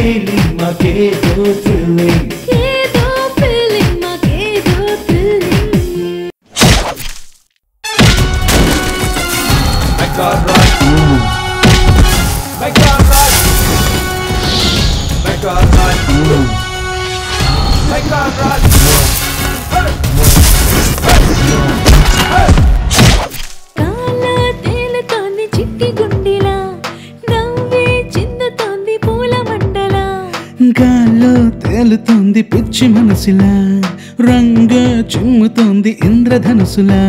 feeling, ma que do feeling. Feeling, ma que do. I got right. I got right. I got right. I got right. గాల్లో తేలుతోంది పిచ్చి మనసులా రంగ చిమ్ముతోంది ఇంద్రధనుసులా.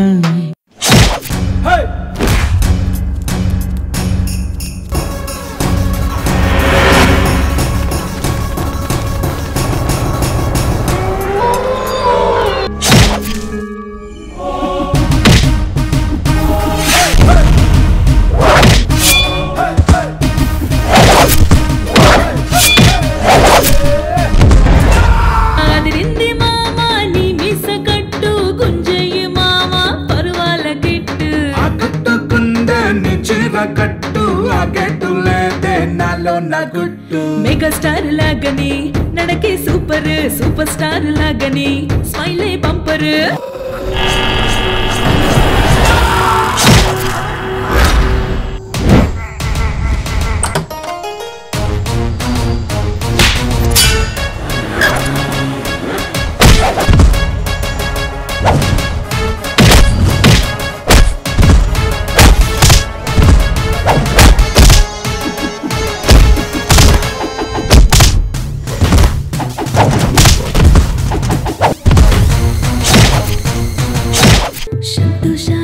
నీ చీర కట్టు ఆ గెట్టు లేదే నాలో నా గుట్టు మెగా స్టార్ లాగని నడకే సూపర్ సూపర్ స్టార్ లాగని స్మైలే బంపర్ 都想